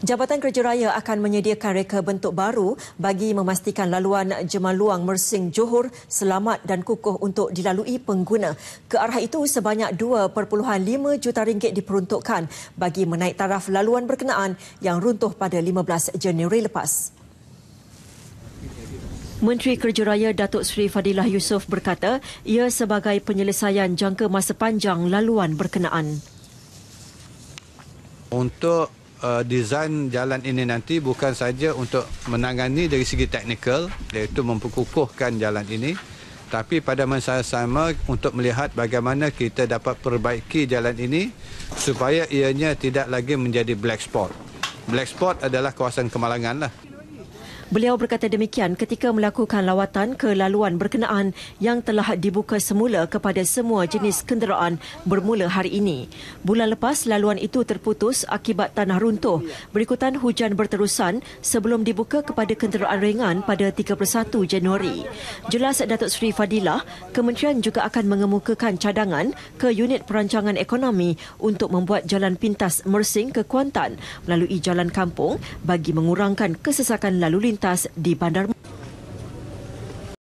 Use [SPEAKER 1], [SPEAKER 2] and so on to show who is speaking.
[SPEAKER 1] Jabatan Kerja Raya akan menyediakan reka bentuk baru bagi memastikan laluan Jemaluang Mersing Johor selamat dan kukuh untuk dilalui pengguna. Ke arah itu, sebanyak 2.5 juta ringgit diperuntukkan bagi menaik taraf laluan berkenaan yang runtuh pada 15 Januari lepas. Menteri Kerja Raya Datuk Seri Fadilah Yusof berkata ia sebagai penyelesaian jangka masa panjang laluan berkenaan.
[SPEAKER 2] Untuk uh, desain jalan ini nanti bukan saja untuk menangani dari segi teknikal iaitu memperkukuhkan jalan ini tapi pada masa sama untuk melihat bagaimana kita dapat perbaiki jalan ini supaya ianya tidak lagi menjadi black spot. Black spot adalah kawasan kemalangan lah.
[SPEAKER 1] Beliau berkata demikian ketika melakukan lawatan ke laluan berkenaan yang telah dibuka semula kepada semua jenis kenderaan bermula hari ini. Bulan lepas, laluan itu terputus akibat tanah runtuh berikutan hujan berterusan sebelum dibuka kepada kenderaan ringan pada 31 Januari. Jelas Datuk Seri Fadilah, kementerian juga akan mengemukakan cadangan ke unit perancangan ekonomi untuk membuat jalan pintas Mersing ke Kuantan melalui jalan kampung bagi mengurangkan kesesakan lalu lintas lintas di Bandar